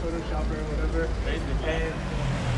Photoshop or whatever. And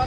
A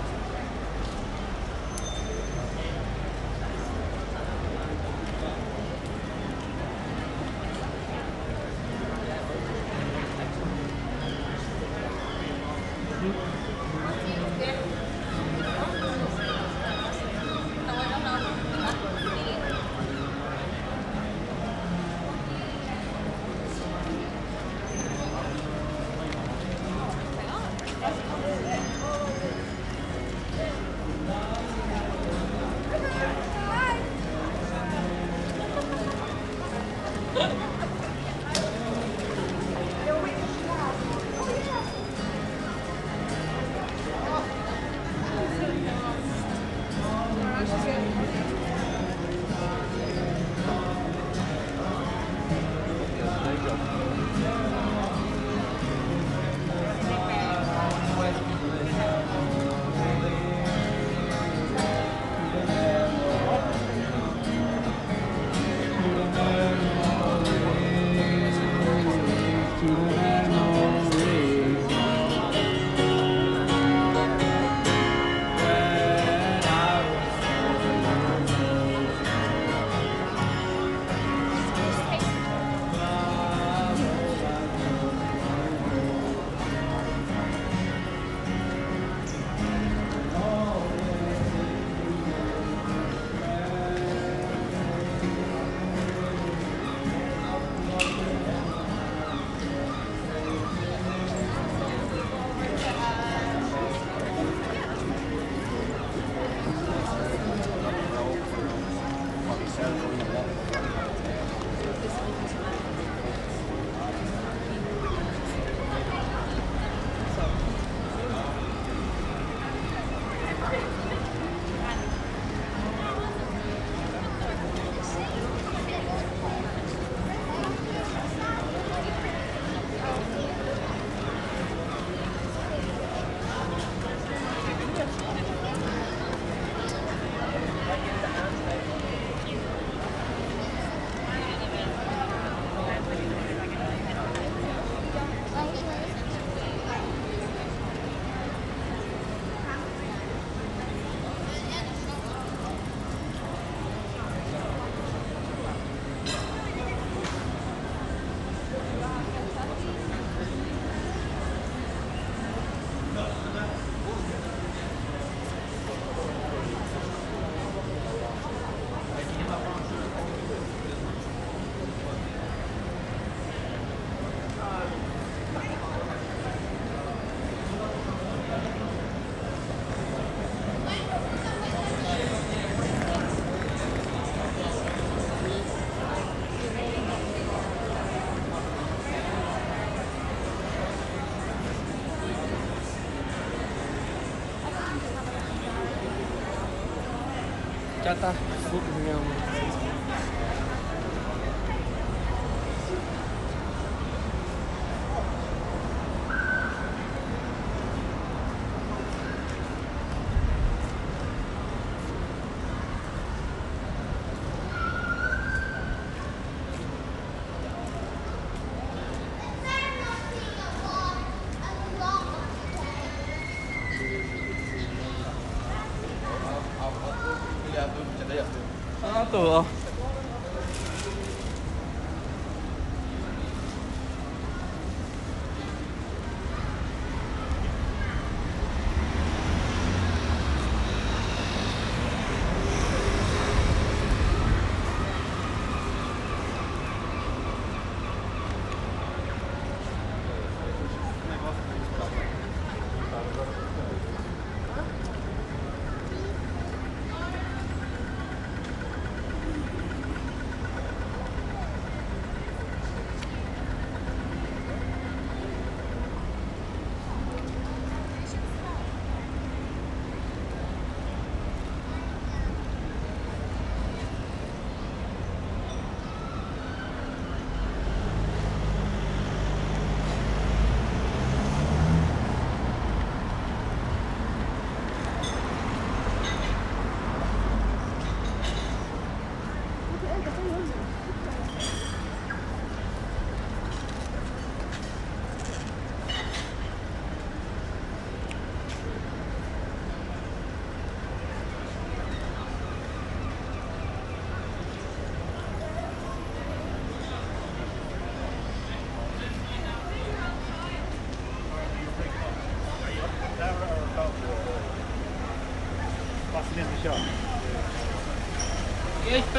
ребята.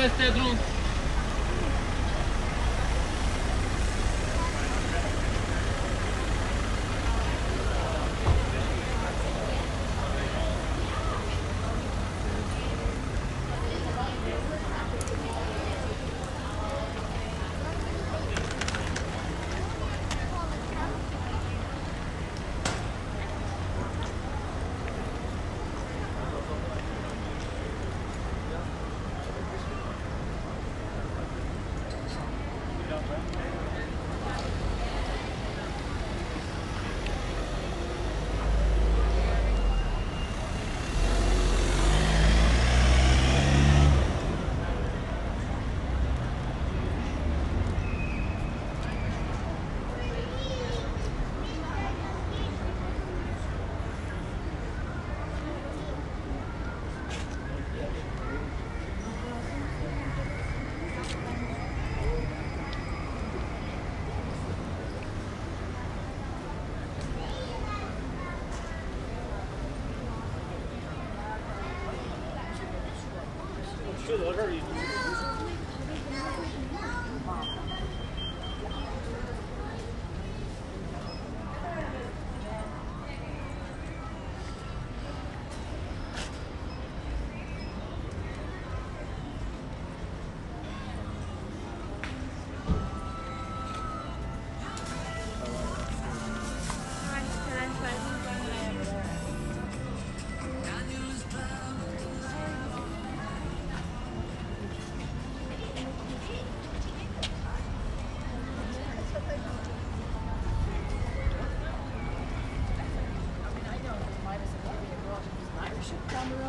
peste drum.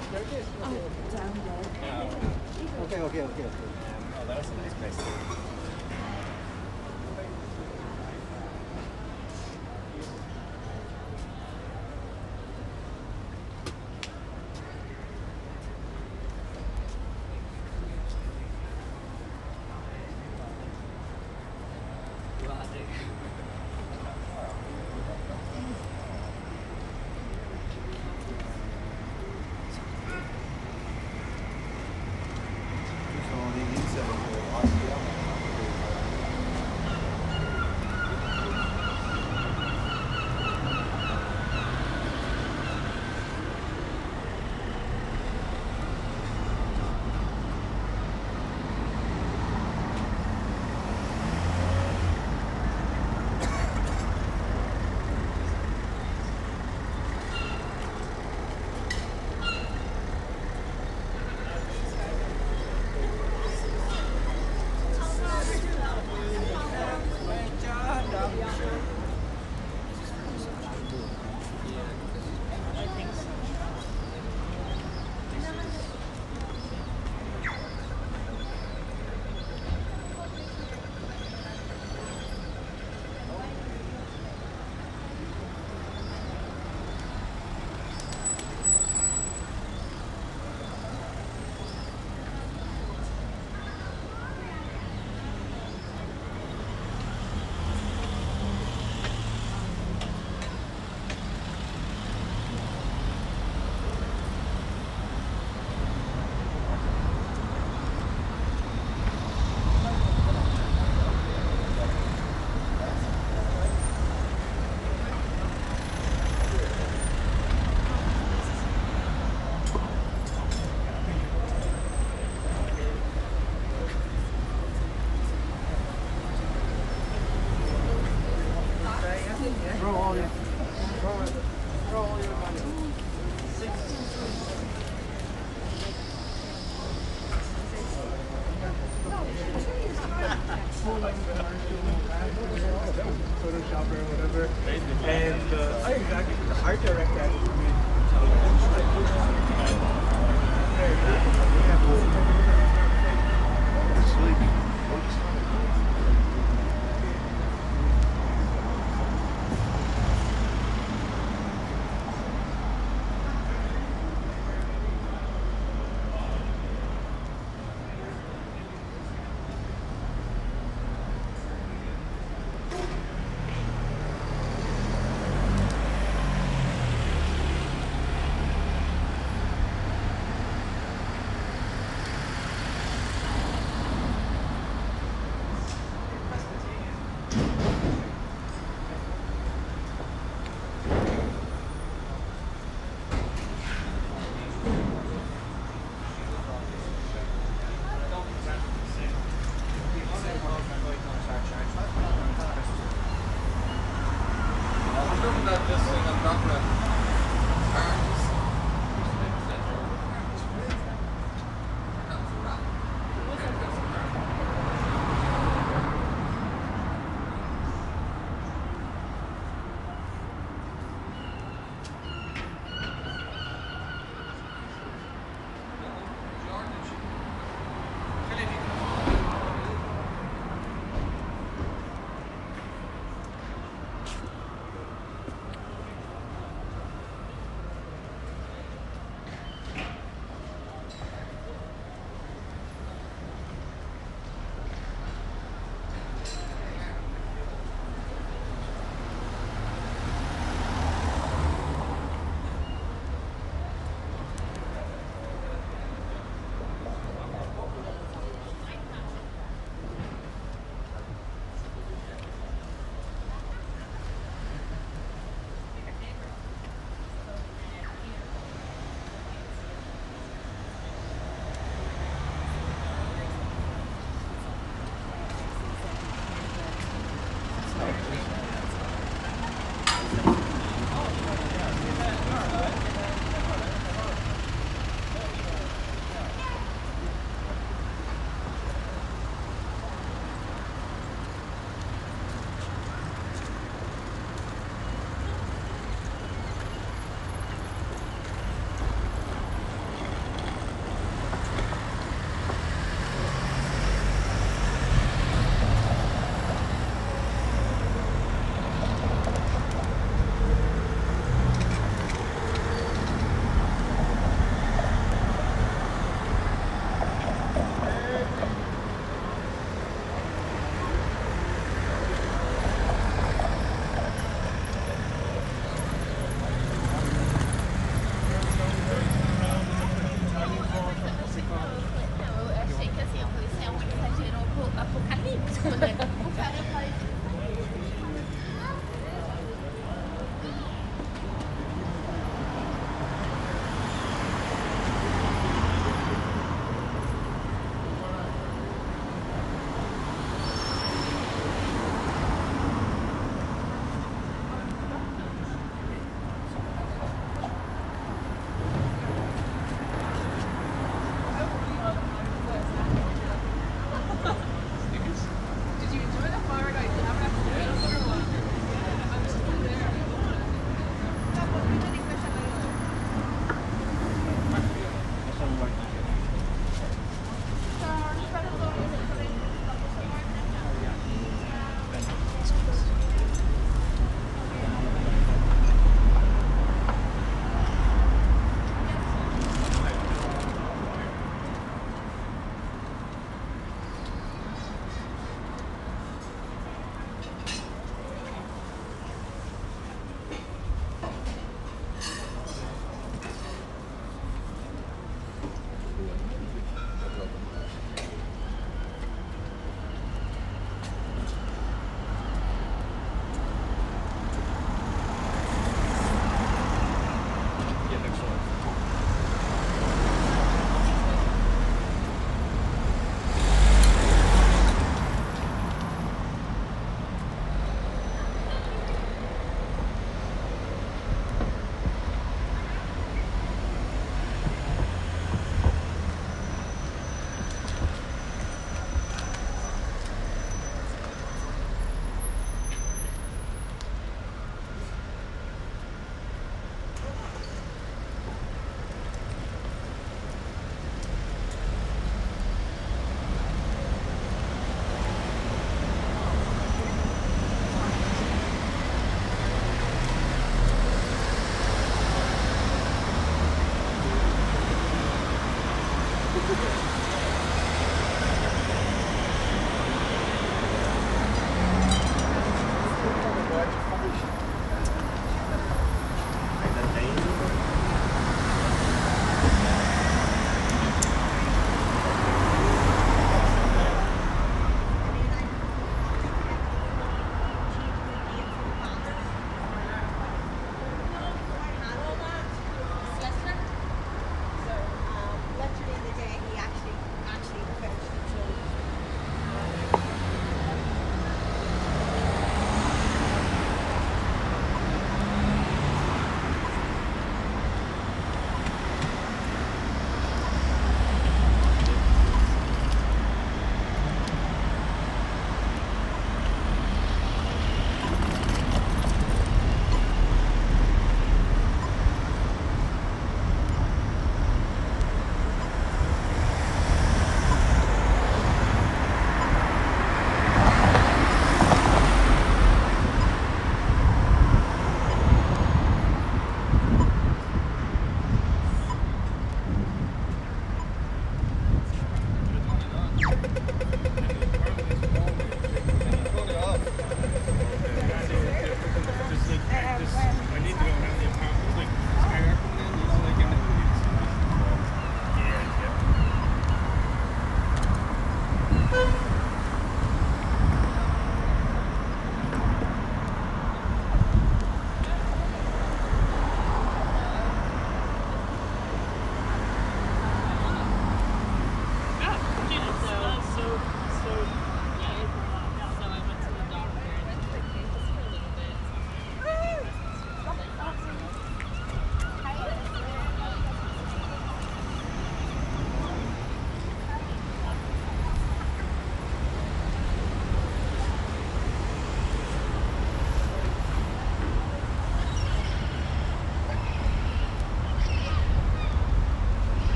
Oh, Dróg. Okay, okay, okay, okay. Oh, that's a nice place.